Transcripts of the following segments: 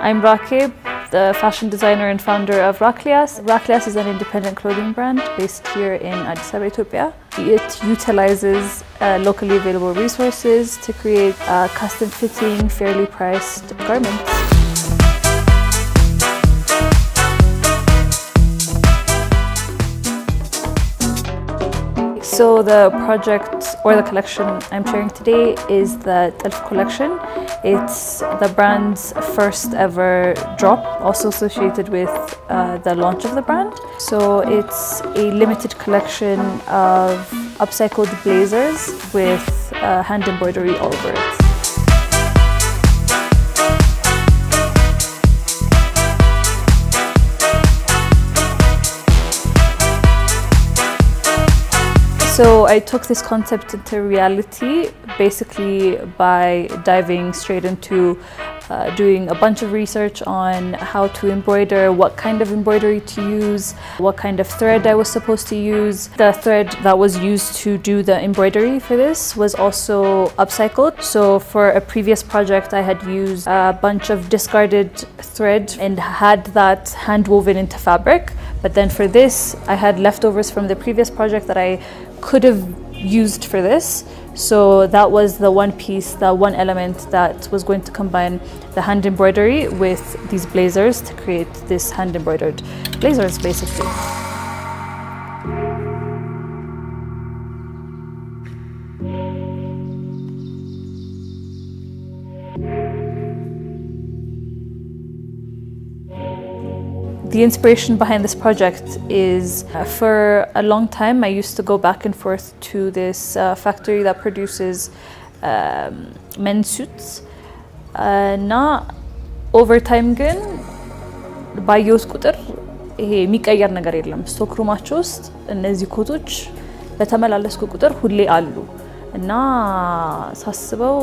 I'm Rakeb, the fashion designer and founder of Raklias. Raklias is an independent clothing brand based here in Addis Ababa, Ethiopia. It utilizes uh, locally available resources to create uh, custom fitting, fairly priced garments. So the project or the collection I'm sharing today is the Telf collection. It's the brand's first ever drop, also associated with uh, the launch of the brand. So it's a limited collection of upcycled blazers with uh, hand embroidery all over it. So I took this concept into reality basically by diving straight into uh, doing a bunch of research on how to embroider, what kind of embroidery to use, what kind of thread I was supposed to use. The thread that was used to do the embroidery for this was also upcycled. So for a previous project, I had used a bunch of discarded thread and had that hand woven into fabric. But then for this, I had leftovers from the previous project that I could have used for this. So that was the one piece, the one element that was going to combine the hand embroidery with these blazers to create this hand embroidered blazers basically. The inspiration behind this project is uh, for a long time I used to go back and forth to this uh, factory that produces um, men's suits እና ኦቨር ታይም ግን ባየሁት ቁጥር ይሄ የሚቀየር ነገር የለም። ስቶክ ሩማቸው ውስጥ እነዚህ ኮቶች በተመላለስኩ ቁጥር ሁሌ አሉ እና ሳስበው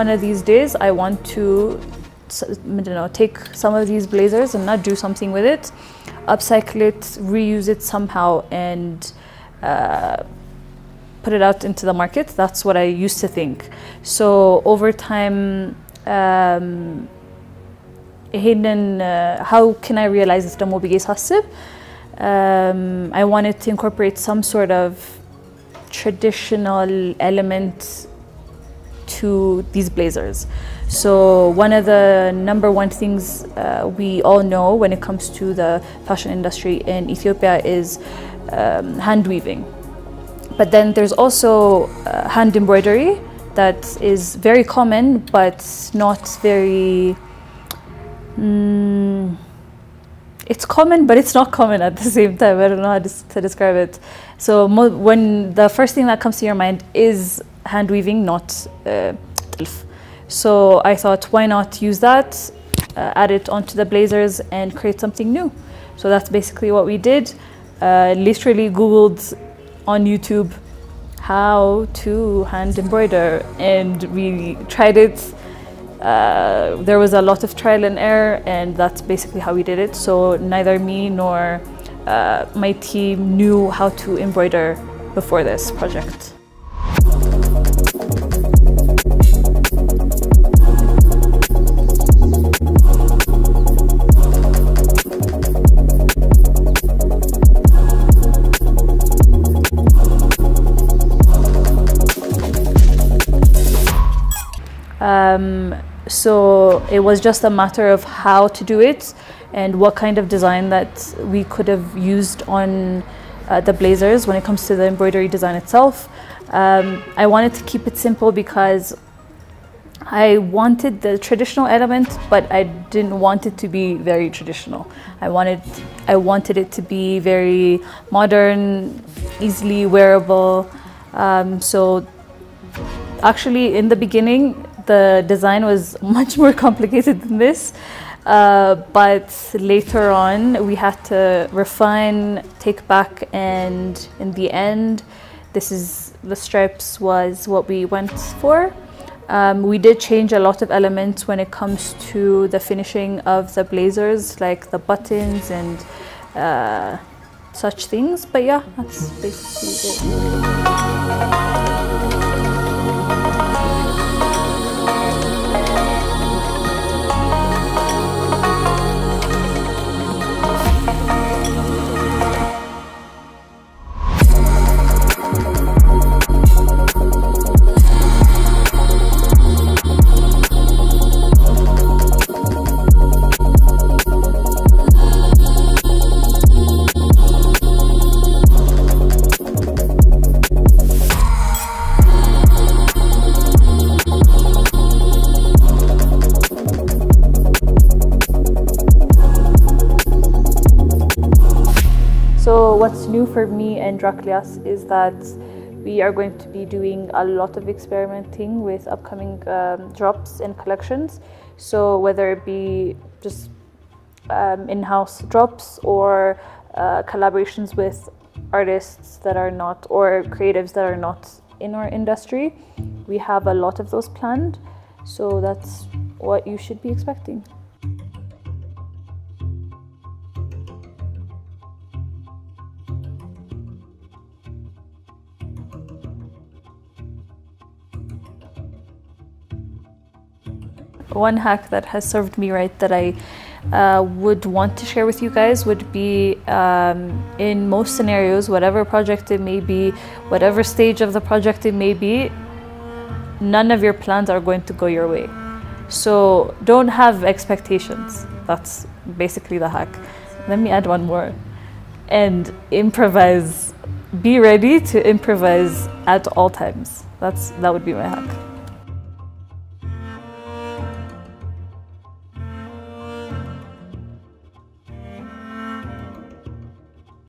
one of these days I want to ምንድነው take some of these blazers and not do something with it upcycle it reuse it somehow and uh, put it out into the market that's what I used to think so over time um, ይሄንን how can I realize this ደግሞ ብዬ ሳስብ um, I wanted to incorporate some sort of traditional element to these blazers. So one of the number one things uh, we all know when it comes to the fashion industry in Ethiopia is um, hand weaving. But then there's also uh, hand embroidery that is very common but not very mm, it's common but it's not common at the same time i don't know how to, to describe it so when the first thing that comes to your mind is hand weaving not uh, so i thought why not use that uh, add it onto the blazers and create something new so that's basically what we did uh, literally googled on youtube how to hand embroider and we tried it uh, there was a lot of trial and error, and that's basically how we did it. So neither me nor uh, my team knew how to embroider before this project. Um, so it was just a matter of how to do it and what kind of design that we could have used on uh, the blazers when it comes to the embroidery design itself. Um, I wanted to keep it simple because I wanted the traditional element, but I didn't want it to be very traditional. I wanted, I wanted it to be very modern, easily wearable. Um, so actually, in the beginning, the design was much more complicated than this. Uh, but later on, we had to refine, take back, and in the end, this is the stripes was what we went for. Um, we did change a lot of elements when it comes to the finishing of the blazers, like the buttons and uh, such things. But yeah, that's basically it. What's new for me and Raklias is that we are going to be doing a lot of experimenting with upcoming um, drops and collections. So whether it be just um, in-house drops or uh, collaborations with artists that are not or creatives that are not in our industry, we have a lot of those planned. So that's what you should be expecting. One hack that has served me right that I uh, would want to share with you guys would be um, in most scenarios, whatever project it may be, whatever stage of the project it may be, none of your plans are going to go your way. So don't have expectations. That's basically the hack. Let me add one more. And improvise. Be ready to improvise at all times. That's that would be my hack.